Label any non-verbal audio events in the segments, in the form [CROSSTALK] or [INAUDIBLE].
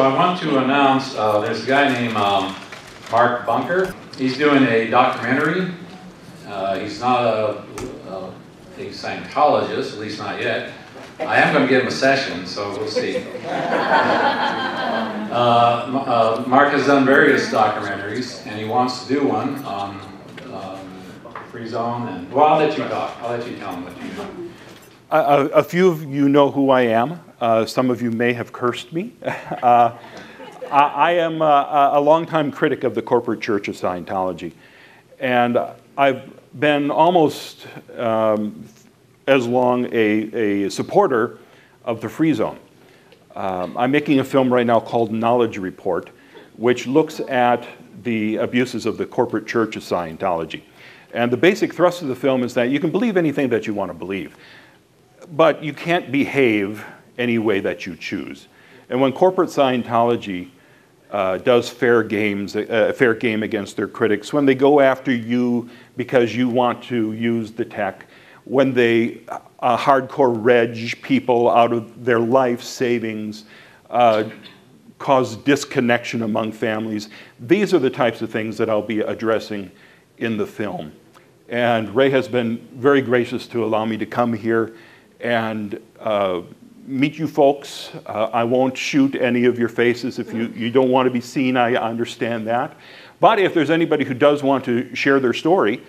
So I want to announce uh, there's a guy named um, Mark Bunker. He's doing a documentary. Uh, he's not a, a, a Scientologist, at least not yet. I am going to give him a session, so we'll see. [LAUGHS] Uh, uh, Mark has done various documentaries, and he wants to do one on um, Free Zone. And well, I'll let you talk. I'll let you tell him what you know. A, a few of you know who I am. Uh, some of you may have cursed me. [LAUGHS] Uh, I, I, am a, a longtime critic of the corporate church of Scientology. And I've been almost um, as long a, a supporter of the free zone. Um, I'm making a film right now called Knowledge Report, which looks at the abuses of the corporate church of Scientology. And the basic thrust of the film is that you can believe anything that you want to believe, but you can't behave any way that you choose. And when corporate Scientology uh, does fair games, uh, fair game against their critics, when they go after you because you want to use the tech, when they uh, hardcore reg people out of their life savings, uh, cause disconnection among families. These are the types of things that I'll be addressing in the film. And Ray has been very gracious to allow me to come here and uh, meet you folks. Uh, I won't shoot any of your faces if you, you don't want to be seen, I understand that. But if there's anybody who does want to share their story,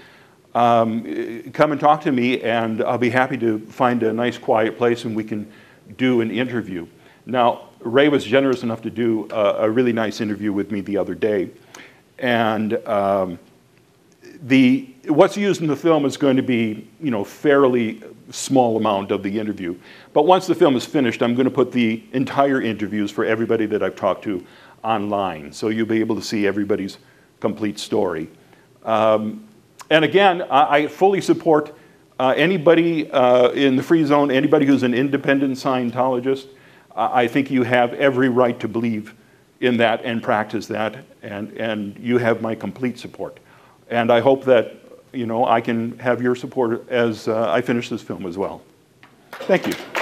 um, come and talk to me, and I'll be happy to find a nice quiet place and we can do an interview. Now, Ray was generous enough to do a, a really nice interview with me the other day, and um, the what's used in the film is going to be, you know, fairly small amount of the interview. But once the film is finished, I'm going to put the entire interviews for everybody that I've talked to online, so you'll be able to see everybody's complete story. Um, and again, I, I fully support uh, anybody uh, in the free zone, anybody who's an independent Scientologist. I think you have every right to believe in that and practice that, and, and you have my complete support. And I hope that you know I can have your support as uh, I finish this film as well. Thank you.